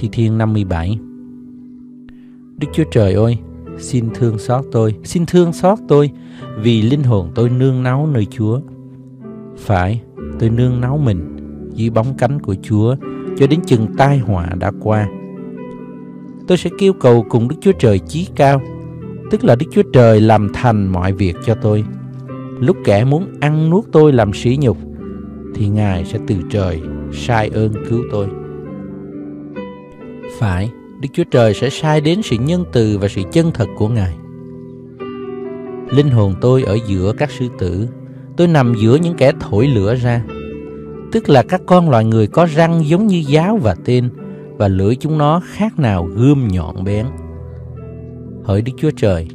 Thi Thiên 57 Đức Chúa Trời ơi, xin thương xót tôi, xin thương xót tôi, vì linh hồn tôi nương náu nơi Chúa. Phải, tôi nương náu mình dưới bóng cánh của Chúa cho đến chừng tai họa đã qua. Tôi sẽ kêu cầu cùng Đức Chúa Trời chí cao, tức là Đức Chúa Trời làm thành mọi việc cho tôi. Lúc kẻ muốn ăn nuốt tôi làm sỉ nhục, thì Ngài sẽ từ trời sai ơn cứu tôi. Phải, Đức Chúa Trời sẽ sai đến sự nhân từ và sự chân thật của Ngài. Linh hồn tôi ở giữa các sư tử, tôi nằm giữa những kẻ thổi lửa ra. Tức là các con loài người có răng giống như giáo và tên, và lưỡi chúng nó khác nào gươm nhọn bén. Hỡi Đức Chúa Trời,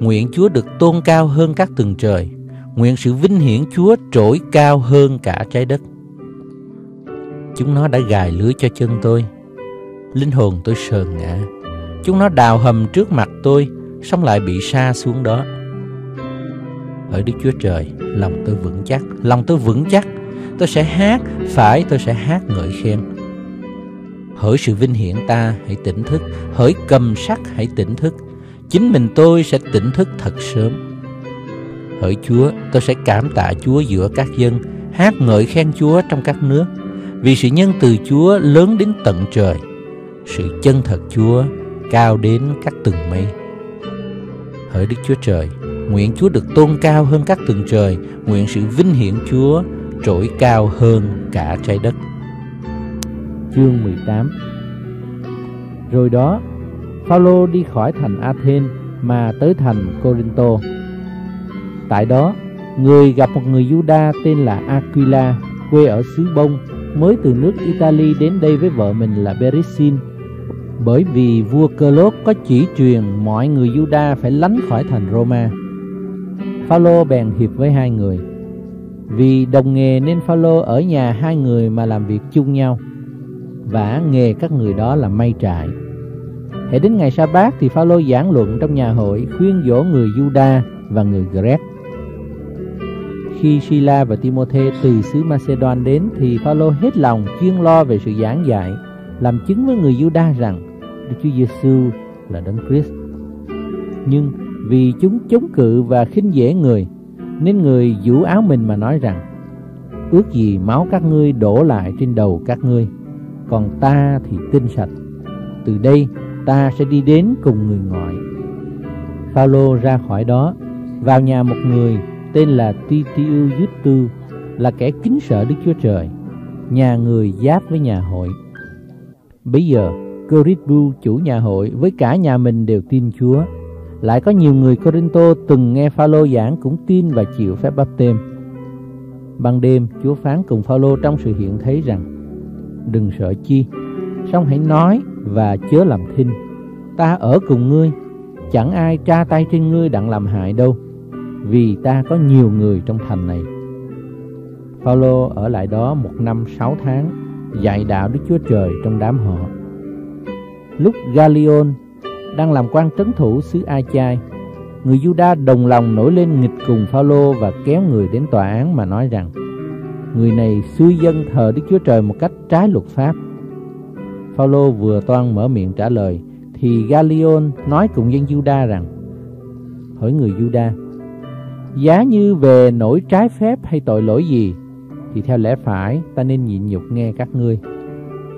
nguyện Chúa được tôn cao hơn các tầng trời, nguyện sự vinh hiển Chúa trỗi cao hơn cả trái đất. Chúng nó đã gài lưới cho chân tôi, linh hồn tôi sờn ngã. Chúng nó đào hầm trước mặt tôi, xong lại bị sa xuống đó. Ở Đức Chúa Trời, lòng tôi vững chắc, lòng tôi vững chắc. Tôi sẽ hát, phải tôi sẽ hát ngợi khen. Hỡi sự vinh hiển ta, hãy tỉnh thức. Hỡi cầm sắc, hãy tỉnh thức. Chính mình tôi sẽ tỉnh thức thật sớm. Hỡi Chúa, tôi sẽ cảm tạ Chúa giữa các dân, hát ngợi khen Chúa trong các nước. Vì sự nhân từ Chúa lớn đến tận trời sự chân thật Chúa cao đến các tầng mây. Hỡi Đức Chúa Trời, nguyện Chúa được tôn cao hơn các tầng trời, nguyện sự vinh hiển Chúa trỗi cao hơn cả trái đất. Chương 18 Rồi đó, Phaolô đi khỏi thành Athens mà tới thành Corinto. Tại đó, người gặp một người Juda tên là Aquila, quê ở xứ Bông, mới từ nước Italy đến đây với vợ mình là Beresin bởi vì vua Cơ Lốt có chỉ truyền mọi người Juda phải lánh khỏi thành Roma. Phaolô bèn hiệp với hai người. Vì đồng nghề nên Phaolô ở nhà hai người mà làm việc chung nhau. Và nghề các người đó là may trại. Hãy đến ngày sa bát thì Phaolô giảng luận trong nhà hội khuyên dỗ người Juda và người Grec. Khi Sila và Timôthê từ xứ Macedon đến thì Phaolô hết lòng chuyên lo về sự giảng dạy, làm chứng với người Juda rằng Đức Chúa Giêsu là Đấng Christ. Nhưng vì chúng chống cự và khinh dễ người, nên người vũ áo mình mà nói rằng: Ước gì máu các ngươi đổ lại trên đầu các ngươi, còn ta thì tinh sạch. Từ đây ta sẽ đi đến cùng người ngoại. Phaolô ra khỏi đó, vào nhà một người tên là Titiu Yutu, là kẻ kính sợ Đức Chúa Trời. Nhà người giáp với nhà hội. Bây giờ Corinbu chủ nhà hội với cả nhà mình đều tin Chúa. Lại có nhiều người Corinto từng nghe Phaolô giảng cũng tin và chịu phép báp têm. Ban đêm, Chúa phán cùng Phaolô trong sự hiện thấy rằng: Đừng sợ chi, song hãy nói và chớ làm thinh. Ta ở cùng ngươi, chẳng ai tra tay trên ngươi đặng làm hại đâu, vì ta có nhiều người trong thành này. Phaolô ở lại đó một năm sáu tháng, dạy đạo Đức Chúa Trời trong đám họ. Lúc Galion đang làm quan trấn thủ xứ Achai, người Juda đồng lòng nổi lên nghịch cùng Phaolô và kéo người đến tòa án mà nói rằng người này xưa dân thờ Đức Chúa Trời một cách trái luật pháp. Phaolô vừa toan mở miệng trả lời thì Galion nói cùng dân Juda rằng: Hỏi người Juda, giá như về nổi trái phép hay tội lỗi gì thì theo lẽ phải ta nên nhịn nhục nghe các ngươi.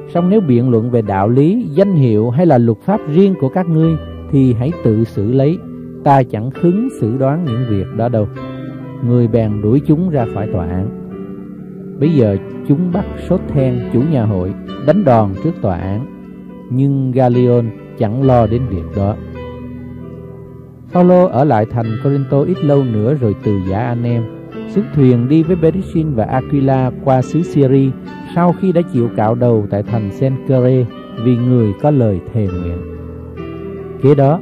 Song nếu biện luận về đạo lý, danh hiệu hay là luật pháp riêng của các ngươi thì hãy tự xử lấy, ta chẳng khứng xử đoán những việc đó đâu. Người bèn đuổi chúng ra khỏi tòa án. Bây giờ chúng bắt sốt then chủ nhà hội đánh đòn trước tòa án, nhưng Galion chẳng lo đến việc đó. Paulo ở lại thành Corinto ít lâu nữa rồi từ giả anh em xuống thuyền đi với Berisin và Aquila qua xứ Syria sau khi đã chịu cạo đầu tại thành Senkere vì người có lời thề nguyện. Kế đó,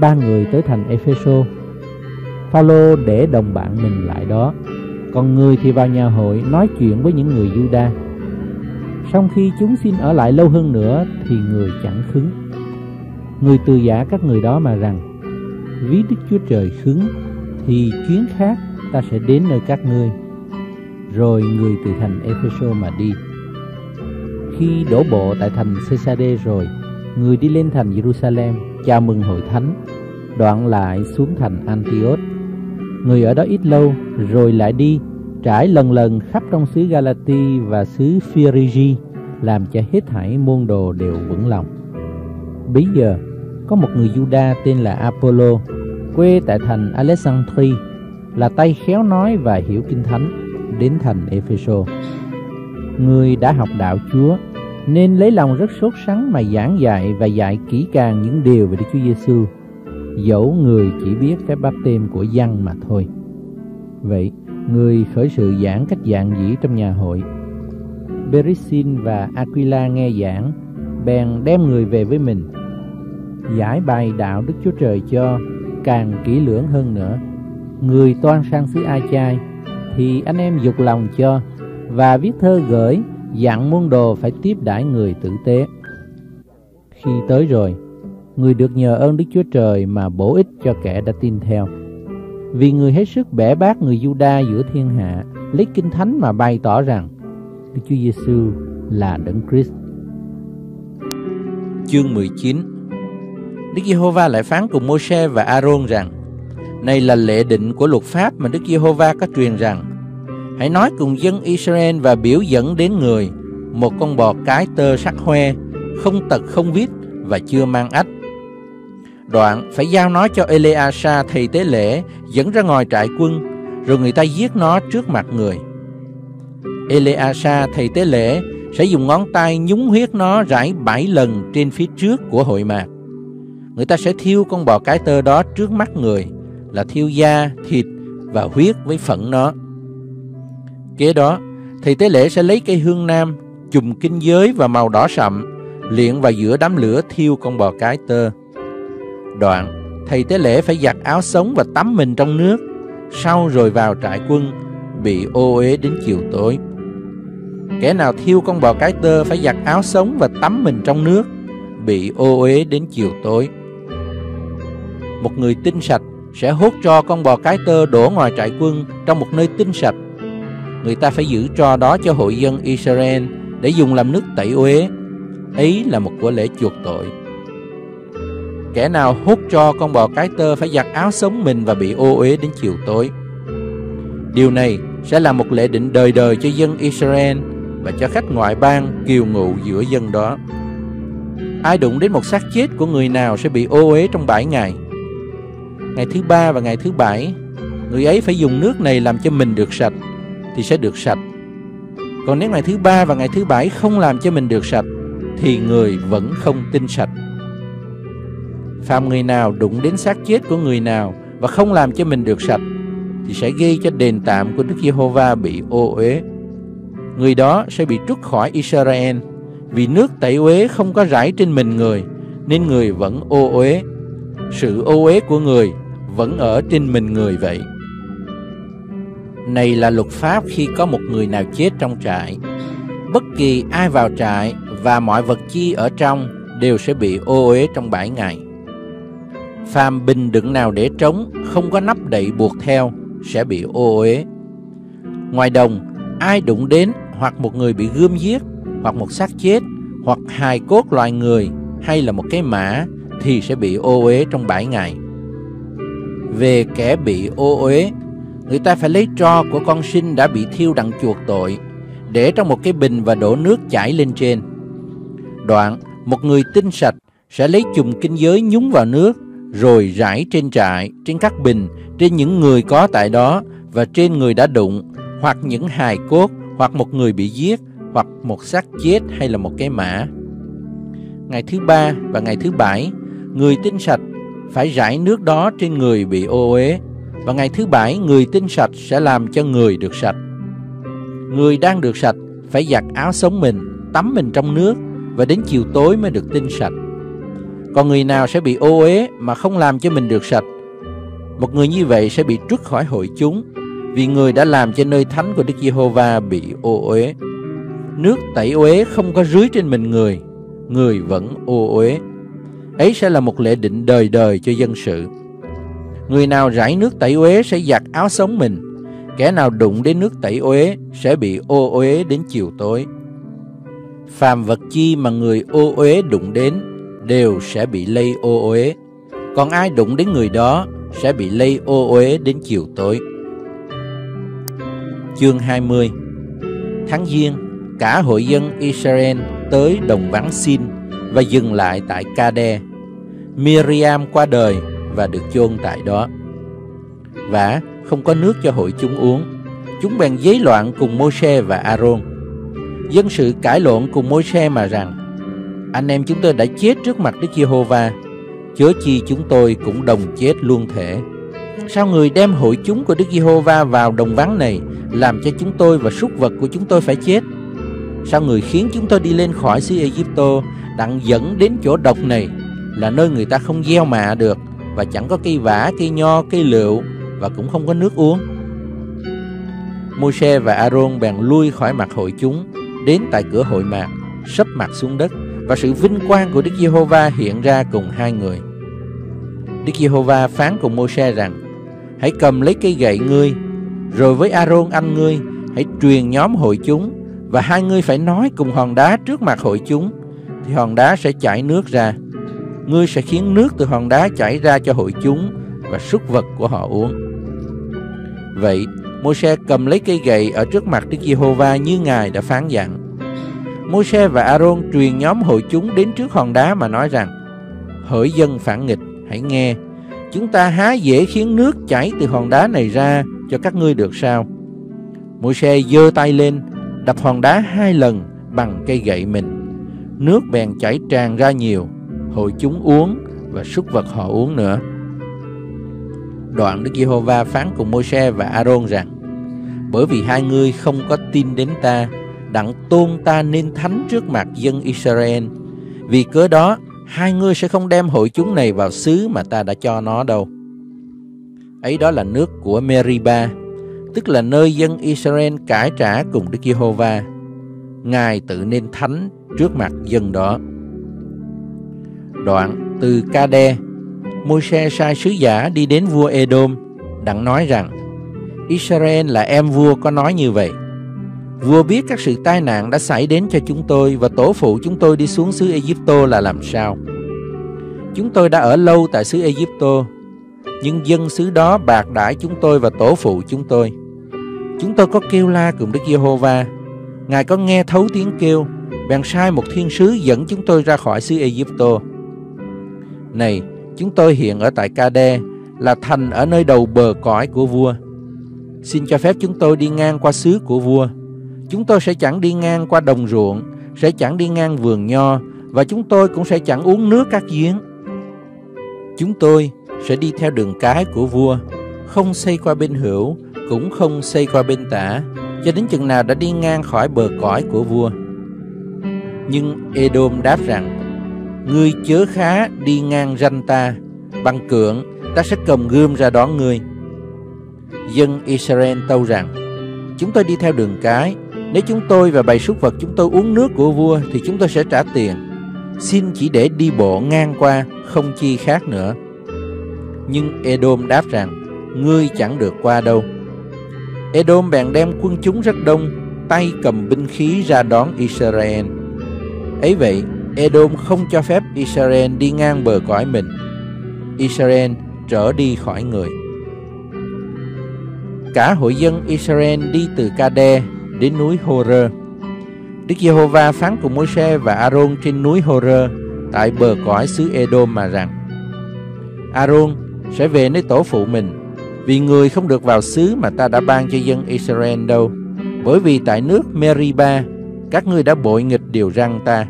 ba người tới thành Epheso. Phaolô để đồng bạn mình lại đó, còn người thì vào nhà hội nói chuyện với những người Juda. song khi chúng xin ở lại lâu hơn nữa thì người chẳng khứng. Người từ giả các người đó mà rằng, ví Đức Chúa Trời khứng thì chuyến khác ta sẽ đến nơi các ngươi. Rồi người từ thành Epheso mà đi. Khi đổ bộ tại thành Caesarea rồi, người đi lên thành Jerusalem chào mừng hội thánh, đoạn lại xuống thành Antioch. Người ở đó ít lâu rồi lại đi trải lần lần khắp trong xứ Galati và xứ Phrygia làm cho hết thảy môn đồ đều vững lòng. Bây giờ có một người Juda tên là Apollo quê tại thành Alexandria là tay khéo nói và hiểu kinh thánh đến thành Epheso. Người đã học đạo Chúa nên lấy lòng rất sốt sắng mà giảng dạy và dạy kỹ càng những điều về Đức Chúa Giêsu, dẫu người chỉ biết phép báp-têm của dân mà thôi. Vậy, người khởi sự giảng cách dạng dĩ trong nhà hội. Berisin và Aquila nghe giảng, bèn đem người về với mình. Giải bài đạo Đức Chúa Trời cho càng kỹ lưỡng hơn nữa. Người toan sang xứ Ai Chai, thì anh em dục lòng cho và viết thơ gửi dặn môn đồ phải tiếp đãi người tử tế. Khi tới rồi, người được nhờ ơn Đức Chúa Trời mà bổ ích cho kẻ đã tin theo. Vì người hết sức bẻ bác người Juda giữa thiên hạ, lấy kinh thánh mà bày tỏ rằng Đức Chúa Giêsu là Đấng Christ. Chương 19 Đức Giê-hô-va lại phán cùng Mô-se và A-rôn rằng Này là lệ định của luật pháp mà Đức Giê-hô-va có truyền rằng Hãy nói cùng dân Israel và biểu dẫn đến người một con bò cái tơ sắc hoe, không tật không vít và chưa mang ách. Đoạn phải giao nó cho Eleasa thầy tế lễ dẫn ra ngoài trại quân, rồi người ta giết nó trước mặt người. Eleasa thầy tế lễ sẽ dùng ngón tay nhúng huyết nó rải bảy lần trên phía trước của hội mạc. Người ta sẽ thiêu con bò cái tơ đó trước mắt người, là thiêu da, thịt và huyết với phận nó. Kế đó, thầy tế lễ sẽ lấy cây hương nam, chùm kinh giới và màu đỏ sậm, liện vào giữa đám lửa thiêu con bò cái tơ. Đoạn, thầy tế lễ phải giặt áo sống và tắm mình trong nước, sau rồi vào trại quân, bị ô uế đến chiều tối. Kẻ nào thiêu con bò cái tơ phải giặt áo sống và tắm mình trong nước, bị ô uế đến chiều tối. Một người tinh sạch sẽ hốt cho con bò cái tơ đổ ngoài trại quân trong một nơi tinh sạch người ta phải giữ trò đó cho hội dân Israel để dùng làm nước tẩy uế. Ấy là một của lễ chuộc tội. Kẻ nào hút cho con bò cái tơ phải giặt áo sống mình và bị ô uế đến chiều tối. Điều này sẽ là một lễ định đời đời cho dân Israel và cho khách ngoại bang kiều ngụ giữa dân đó. Ai đụng đến một xác chết của người nào sẽ bị ô uế trong bảy ngày. Ngày thứ ba và ngày thứ bảy, người ấy phải dùng nước này làm cho mình được sạch thì sẽ được sạch. Còn nếu ngày thứ ba và ngày thứ bảy không làm cho mình được sạch, thì người vẫn không tin sạch. Phạm người nào đụng đến xác chết của người nào và không làm cho mình được sạch, thì sẽ gây cho đền tạm của Đức Giê-hô-va bị ô uế. Người đó sẽ bị trút khỏi Israel vì nước tẩy uế không có rải trên mình người, nên người vẫn ô uế. Sự ô uế của người vẫn ở trên mình người vậy. Này là luật pháp khi có một người nào chết trong trại. Bất kỳ ai vào trại và mọi vật chi ở trong đều sẽ bị ô uế trong bảy ngày. Phàm bình đựng nào để trống không có nắp đậy buộc theo sẽ bị ô uế. Ngoài đồng, ai đụng đến hoặc một người bị gươm giết, hoặc một xác chết, hoặc hài cốt loài người hay là một cái mã thì sẽ bị ô uế trong bảy ngày. Về kẻ bị ô uế người ta phải lấy tro của con sinh đã bị thiêu đặng chuộc tội, để trong một cái bình và đổ nước chảy lên trên. Đoạn, một người tinh sạch sẽ lấy chùm kinh giới nhúng vào nước, rồi rải trên trại, trên các bình, trên những người có tại đó và trên người đã đụng, hoặc những hài cốt, hoặc một người bị giết, hoặc một xác chết hay là một cái mã. Ngày thứ ba và ngày thứ bảy, người tinh sạch phải rải nước đó trên người bị ô uế và ngày thứ bảy người tinh sạch sẽ làm cho người được sạch. Người đang được sạch phải giặt áo sống mình, tắm mình trong nước và đến chiều tối mới được tinh sạch. Còn người nào sẽ bị ô uế mà không làm cho mình được sạch? Một người như vậy sẽ bị trút khỏi hội chúng vì người đã làm cho nơi thánh của Đức Giê-hô-va bị ô uế. Nước tẩy uế không có rưới trên mình người, người vẫn ô uế. Ấy sẽ là một lễ định đời đời cho dân sự. Người nào rải nước tẩy uế sẽ giặt áo sống mình, kẻ nào đụng đến nước tẩy uế sẽ bị ô uế đến chiều tối. Phàm vật chi mà người ô uế đụng đến đều sẽ bị lây ô uế, còn ai đụng đến người đó sẽ bị lây ô uế đến chiều tối. Chương 20 Tháng Giêng, cả hội dân Israel tới đồng vắng Sin và dừng lại tại Kade. Miriam qua đời và được chôn tại đó. Và không có nước cho hội chúng uống. Chúng bèn giấy loạn cùng Môi-se và Aaron. Dân sự cãi lộn cùng Môi-se mà rằng anh em chúng tôi đã chết trước mặt Đức Giê-hô-va, chớ chi chúng tôi cũng đồng chết luôn thể. Sao người đem hội chúng của Đức Giê-hô-va vào đồng vắng này làm cho chúng tôi và súc vật của chúng tôi phải chết? Sao người khiến chúng tôi đi lên khỏi xứ Ai-cập đặng dẫn đến chỗ độc này là nơi người ta không gieo mạ được và chẳng có cây vả, cây nho, cây lựu và cũng không có nước uống. Môi-se và A-rôn bèn lui khỏi mặt hội chúng đến tại cửa hội mạc, sấp mặt xuống đất và sự vinh quang của Đức Giê-hô-va hiện ra cùng hai người. Đức Giê-hô-va phán cùng Môi-se rằng: Hãy cầm lấy cây gậy ngươi, rồi với A-rôn anh ngươi hãy truyền nhóm hội chúng và hai ngươi phải nói cùng hòn đá trước mặt hội chúng thì hòn đá sẽ chảy nước ra. Ngươi sẽ khiến nước từ hòn đá chảy ra cho hội chúng và súc vật của họ uống. Vậy, Môi-se cầm lấy cây gậy ở trước mặt Đức Giê-hô-va như Ngài đã phán dặn. Môi-se và A-rôn truyền nhóm hội chúng đến trước hòn đá mà nói rằng: Hỡi dân phản nghịch, hãy nghe, chúng ta há dễ khiến nước chảy từ hòn đá này ra cho các ngươi được sao? Môi-se giơ tay lên, đập hòn đá hai lần bằng cây gậy mình. Nước bèn chảy tràn ra nhiều, hội chúng uống và súc vật họ uống nữa. Đoạn Đức Giê-hô-va phán cùng Môi-se và A-rôn rằng: Bởi vì hai ngươi không có tin đến ta, đặng tôn ta nên thánh trước mặt dân Israel. Vì cớ đó, hai ngươi sẽ không đem hội chúng này vào xứ mà ta đã cho nó đâu. Ấy đó là nước của Meriba, tức là nơi dân Israel cải trả cùng Đức Giê-hô-va. Ngài tự nên thánh trước mặt dân đó. Đoạn từ Ca-đe, Môi-se sai sứ giả đi đến vua Edom, đặng nói rằng, Israel là em vua có nói như vậy. Vua biết các sự tai nạn đã xảy đến cho chúng tôi và tổ phụ chúng tôi đi xuống xứ Egypto là làm sao. Chúng tôi đã ở lâu tại xứ Egypto, nhưng dân xứ đó bạc đãi chúng tôi và tổ phụ chúng tôi. Chúng tôi có kêu la cùng Đức Giê-hô-va. Ngài có nghe thấu tiếng kêu, bèn sai một thiên sứ dẫn chúng tôi ra khỏi xứ Egypto. Này, chúng tôi hiện ở tại Kade là thành ở nơi đầu bờ cõi của vua. Xin cho phép chúng tôi đi ngang qua xứ của vua. Chúng tôi sẽ chẳng đi ngang qua đồng ruộng, sẽ chẳng đi ngang vườn nho, và chúng tôi cũng sẽ chẳng uống nước các giếng. Chúng tôi sẽ đi theo đường cái của vua, không xây qua bên hữu, cũng không xây qua bên tả, cho đến chừng nào đã đi ngang khỏi bờ cõi của vua. Nhưng Edom đáp rằng, Ngươi chớ khá đi ngang ranh ta, bằng cưỡng ta sẽ cầm gươm ra đón ngươi. Dân Israel tâu rằng, chúng tôi đi theo đường cái, nếu chúng tôi và bầy súc vật chúng tôi uống nước của vua thì chúng tôi sẽ trả tiền. Xin chỉ để đi bộ ngang qua, không chi khác nữa. Nhưng Edom đáp rằng, ngươi chẳng được qua đâu. Edom bèn đem quân chúng rất đông, tay cầm binh khí ra đón Israel. Ấy vậy, Edom không cho phép Israel đi ngang bờ cõi mình. Israel trở đi khỏi người. Cả hội dân Israel đi từ Kade đến núi Horơ. Đức Giê-hô-va phán cùng Môi-se và A-rôn trên núi Horơ tại bờ cõi xứ Edom mà rằng: A-rôn sẽ về nơi tổ phụ mình, vì người không được vào xứ mà ta đã ban cho dân Israel đâu, bởi vì tại nước Meriba các ngươi đã bội nghịch điều răn ta.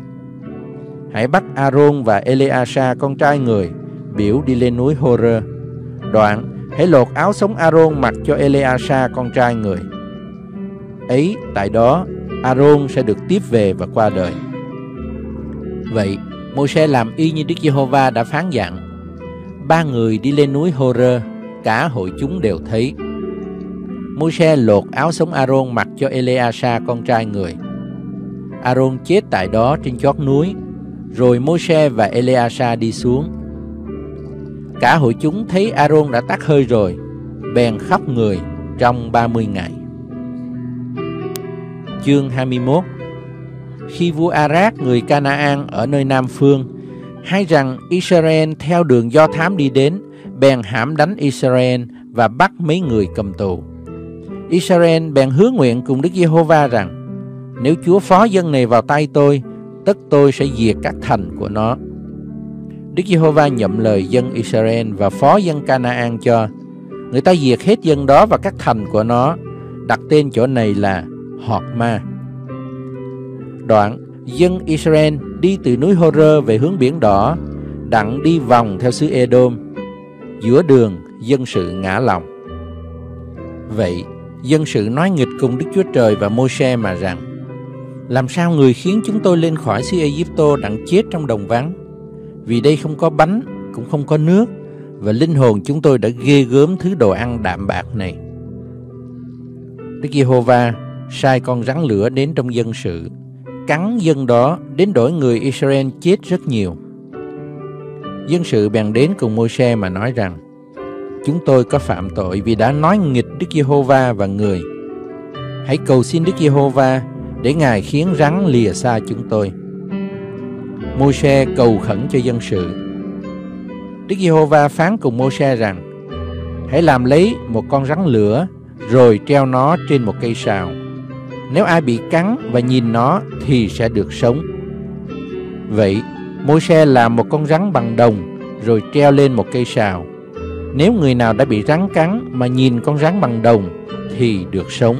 Hãy bắt aaron và Eleasa con trai người biểu đi lên núi Horơ. Đoạn hãy lột áo sống aaron mặc cho Eleasa con trai người. Ấy tại đó Aaron sẽ được tiếp về và qua đời. Vậy, Môi-se làm y như Đức Giê-hô-va đã phán dặn. Ba người đi lên núi horơ cả hội chúng đều thấy. Môi-se lột áo sống Aaron mặc cho Eleasa con trai người. Aaron chết tại đó trên chót núi, rồi Môi-se và Eleasa đi xuống. Cả hội chúng thấy Aaron đã tắt hơi rồi, bèn khóc người trong 30 ngày. Chương 21 Khi vua Arak người Canaan ở nơi Nam Phương hay rằng Israel theo đường do thám đi đến, bèn hãm đánh Israel và bắt mấy người cầm tù. Israel bèn hứa nguyện cùng Đức Giê-hô-va rằng, nếu Chúa phó dân này vào tay tôi, tất tôi sẽ diệt các thành của nó. Đức Giê-hô-va nhậm lời dân Israel và phó dân Canaan cho. Người ta diệt hết dân đó và các thành của nó, đặt tên chỗ này là Họt Ma. Đoạn, dân Israel đi từ núi Hô-rơ về hướng biển đỏ, đặng đi vòng theo xứ Edom. Giữa đường, dân sự ngã lòng. Vậy, dân sự nói nghịch cùng Đức Chúa Trời và Môi-se mà rằng, làm sao người khiến chúng tôi lên khỏi xứ Ai-cập đặng chết trong đồng vắng? Vì đây không có bánh, cũng không có nước, và linh hồn chúng tôi đã ghê gớm thứ đồ ăn đạm bạc này. Đức Giê-hô-va sai con rắn lửa đến trong dân sự, cắn dân đó đến đổi người Israel chết rất nhiều. Dân sự bèn đến cùng Môi-se mà nói rằng, chúng tôi có phạm tội vì đã nói nghịch Đức Giê-hô-va và người. Hãy cầu xin Đức Giê-hô-va để Ngài khiến rắn lìa xa chúng tôi. Môi-se cầu khẩn cho dân sự. Đức Giê-hô-va phán cùng Môi-se rằng, hãy làm lấy một con rắn lửa rồi treo nó trên một cây sào. Nếu ai bị cắn và nhìn nó thì sẽ được sống. Vậy, Môi-se làm một con rắn bằng đồng rồi treo lên một cây sào. Nếu người nào đã bị rắn cắn mà nhìn con rắn bằng đồng thì được sống.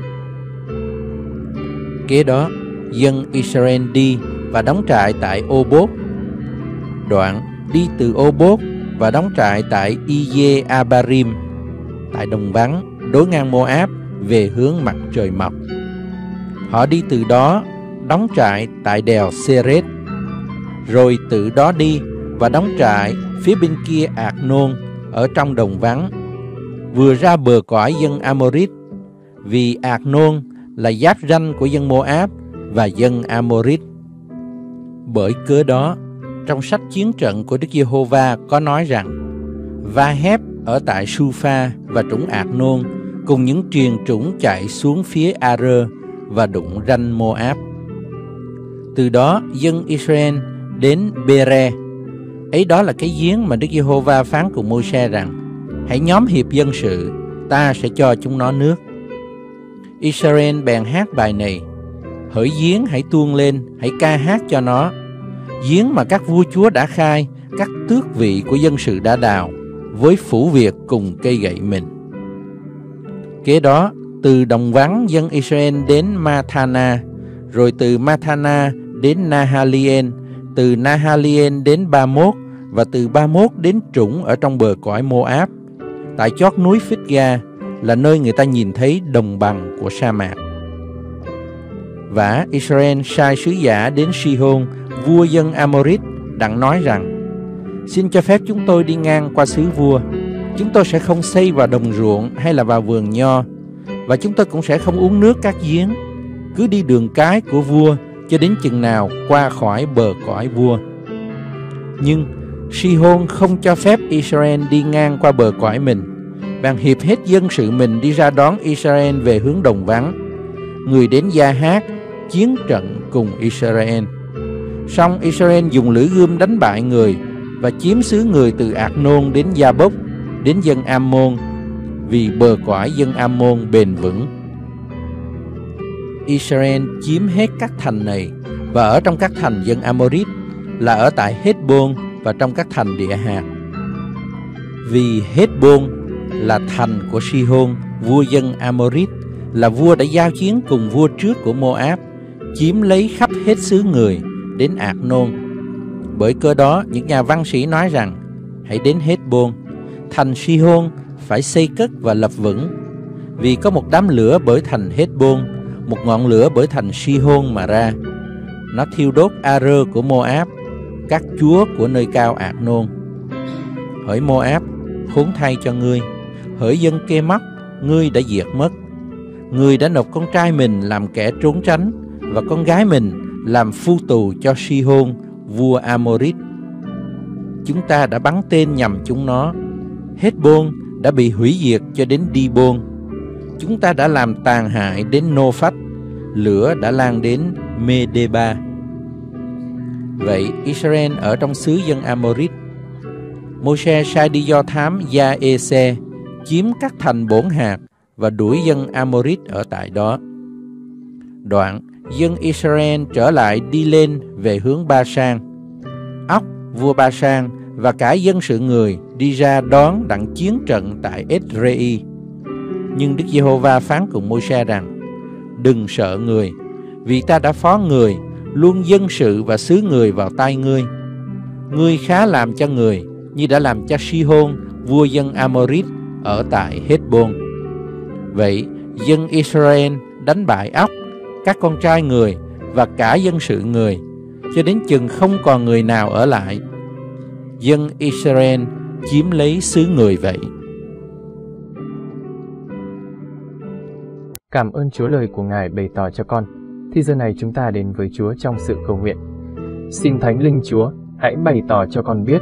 Kế đó, dân Israel đi và đóng trại tại Obot. Đoạn đi từ Obot và đóng trại tại Iye Abarim, tại đồng vắng, đối ngang Moab về hướng mặt trời mọc. Họ đi từ đó đóng trại tại đèo Seret, rồi từ đó đi và đóng trại phía bên kia Ạc Nôn ở trong đồng vắng, vừa ra bờ cõi dân Amorit, vì Ạc Nôn là giáp ranh của dân Moab và dân Amorit. Bởi cớ đó, trong sách chiến trận của Đức Giê-hô-va có nói rằng Va Hép ở tại Su-pha và trũng Ạc Nôn cùng những truyền trũng chạy xuống phía A-rơ và đụng ranh Moab. Từ đó dân Israel đến Bere. Ấy đó là cái giếng mà Đức Giê-hô-va phán cùng Môi-se rằng Hãy nhóm hiệp dân sự, ta sẽ cho chúng nó nước. Israel bèn hát bài này Hỡi giếng hãy tuôn lên, hãy ca hát cho nó. Giếng mà các vua chúa đã khai Các tước vị của dân sự đã đào Với phủ việc cùng cây gậy mình. Kế đó từ đồng vắng dân Israel đến Mathana Rồi từ Mathana đến Nahalien Từ Nahalien đến Ba Mốt Và từ Ba Mốt đến Trũng ở trong bờ cõi Moab. Tại chót núi Phích-ga là nơi người ta nhìn thấy đồng bằng của sa mạc. Và Israel sai sứ giả đến Sihon, vua dân Amorit, đặng nói rằng, Xin cho phép chúng tôi đi ngang qua xứ vua. Chúng tôi sẽ không xây vào đồng ruộng hay là vào vườn nho, và chúng tôi cũng sẽ không uống nước các giếng. Cứ đi đường cái của vua cho đến chừng nào qua khỏi bờ cõi vua. Nhưng Sihon không cho phép Israel đi ngang qua bờ cõi mình bàn hiệp hết dân sự mình đi ra đón Israel về hướng đồng vắng. Người đến Gia Hát chiến trận cùng Israel. Song Israel dùng lưỡi gươm đánh bại người và chiếm xứ người từ Ạc Nôn đến Gia Bốc, đến dân Ammon, vì bờ cõi dân Ammon bền vững. Israel chiếm hết các thành này và ở trong các thành dân Amorit là ở tại Hezbon và trong các thành địa hạt. Vì Hezbon là thành của Sihon, vua dân Amorit, là vua đã giao chiến cùng vua trước của Moab, chiếm lấy khắp hết xứ người đến Ạc Nôn. Bởi cơ đó, những nhà văn sĩ nói rằng, hãy đến hết bôn, thành Sihon phải xây cất và lập vững, vì có một đám lửa bởi thành hết bôn, một ngọn lửa bởi thành Sihon mà ra. Nó thiêu đốt Ar của Moab, các chúa của nơi cao Ạc Nôn. Hỡi Moab, khốn thay cho ngươi, hỡi dân kê mắt, ngươi đã diệt mất. Ngươi đã nộp con trai mình làm kẻ trốn tránh và con gái mình làm phu tù cho Si-hôn, vua Amorit. Chúng ta đã bắn tên nhằm chúng nó. Hết bôn đã bị hủy diệt cho đến đi bôn. Chúng ta đã làm tàn hại đến Nô Phách, lửa đã lan đến Medeba. Vậy Israel ở trong xứ dân Amorit. Moshe sai đi do thám Gia Ese, chiếm các thành bổn hạt và đuổi dân Amorit ở tại đó. Đoạn, dân Israel trở lại đi lên về hướng Ba Sang. Ốc, vua Ba Sang và cả dân sự người đi ra đón đặng chiến trận tại Edrei. Nhưng Đức Giê-hô-va phán cùng Môi-se rằng: Đừng sợ người, vì ta đã phó người, luôn dân sự và xứ người vào tay ngươi. Ngươi khá làm cho người, như đã làm cho Si-hôn, vua dân Amorit ở tại Hezbon. Vậy, dân Israel đánh bại ốc, các con trai người và cả dân sự người, cho đến chừng không còn người nào ở lại. Dân Israel chiếm lấy xứ người vậy. Cảm ơn Chúa lời của Ngài bày tỏ cho con. Thì giờ này chúng ta đến với Chúa trong sự cầu nguyện. Xin Thánh Linh Chúa, hãy bày tỏ cho con biết,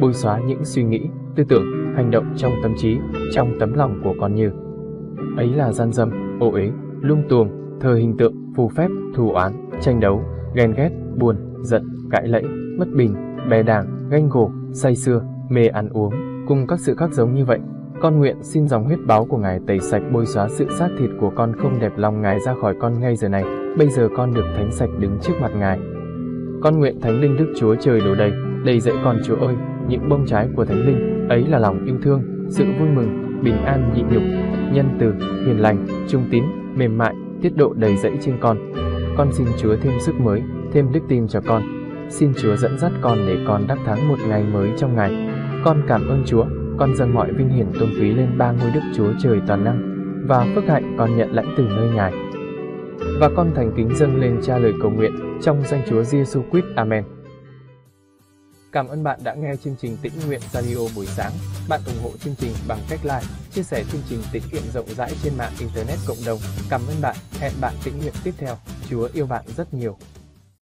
bôi xóa những suy nghĩ, tư tưởng, hành động trong tâm trí, trong tấm lòng của con như ấy là gian dâm, ô uế, lung tuồng, thờ hình tượng, phù phép, thù oán, tranh đấu, ghen ghét, buồn, giận, cãi lẫy, bất bình, bè đảng, ganh gổ, say xưa, mê ăn uống, cùng các sự khác giống như vậy. Con nguyện xin dòng huyết báo của Ngài tẩy sạch bôi xóa sự xác thịt của con không đẹp lòng Ngài ra khỏi con ngay giờ này. Bây giờ con được thánh sạch đứng trước mặt Ngài. Con nguyện Thánh Linh Đức Chúa trời đổ đầy, đầy dậy con Chúa ơi, những bông trái của Thánh Linh, ấy là lòng yêu thương, sự vui mừng, bình an nhịn nhục, nhân từ, hiền lành, trung tín, mềm mại, tiết độ đầy dẫy trên con. Con xin Chúa thêm sức mới, thêm đức tin cho con. Xin Chúa dẫn dắt con để con đắc thắng một ngày mới trong ngày. Con cảm ơn Chúa, con dâng mọi vinh hiển tôn quý lên ba ngôi Đức Chúa Trời toàn năng và phước hạnh con nhận lãnh từ nơi Ngài. Và con thành kính dâng lên cha lời cầu nguyện trong danh Chúa Giêsu quýt Amen. Cảm ơn bạn đã nghe chương trình Tĩnh Nguyện Radio buổi sáng. Bạn ủng hộ chương trình bằng cách like, chia sẻ chương trình tĩnh nguyện rộng rãi trên mạng Internet cộng đồng. Cảm ơn bạn. Hẹn bạn tĩnh nguyện tiếp theo. Chúa yêu bạn rất nhiều.